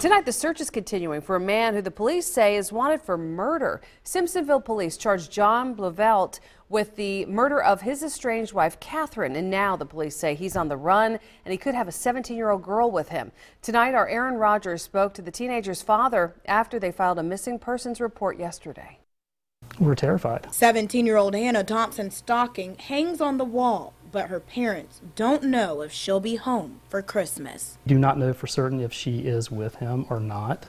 Tonight, the search is continuing for a man who the police say is wanted for murder. Simpsonville police charged John Blauvelt with the murder of his estranged wife, Catherine, and now the police say he's on the run and he could have a 17-year-old girl with him. Tonight, our Aaron Rogers spoke to the teenager's father after they filed a missing persons report yesterday. We're terrified. 17 year old Hannah Thompson's stocking hangs on the wall, but her parents don't know if she'll be home for Christmas. Do not know for certain if she is with him or not.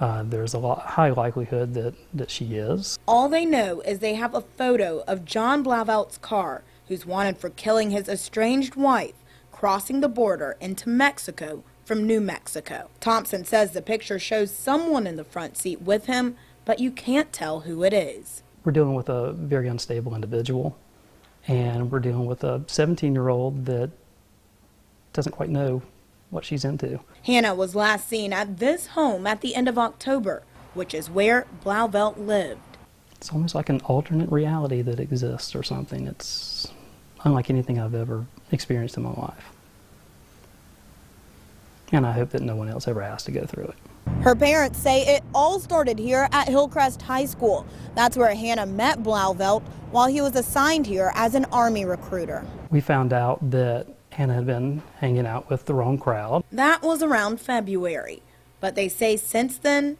Uh, there's a lot, high likelihood that, that she is. All they know is they have a photo of John Blauvelt's car, who's wanted for killing his estranged wife, crossing the border into Mexico from New Mexico. Thompson says the picture shows someone in the front seat with him, but you can't tell who it is. We're dealing with a very unstable individual, and we're dealing with a 17 year old that doesn't quite know what she's into. Hannah was last seen at this home at the end of October, which is where Blauvelt lived. It's almost like an alternate reality that exists or something. It's unlike anything I've ever experienced in my life. And I hope that no one else ever has to go through it. Her parents say it all started here at Hillcrest High School. That's where Hannah met Blauvelt while he was assigned here as an Army recruiter. We found out that Hannah had been hanging out with the wrong crowd. That was around February. But they say since then,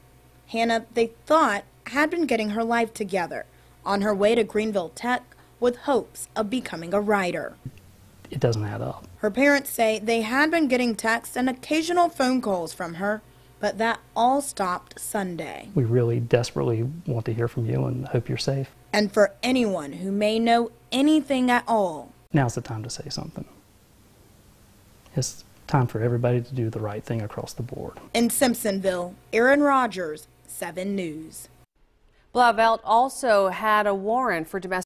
Hannah, they thought, had been getting her life together on her way to Greenville Tech with hopes of becoming a writer. It doesn't add up. Her parents say they had been getting texts and occasional phone calls from her, but that all stopped Sunday. We really desperately want to hear from you and hope you're safe. And for anyone who may know anything at all, now's the time to say something. It's time for everybody to do the right thing across the board. In Simpsonville, Aaron Rodgers, 7 News. Blauvelt also had a warrant for domestic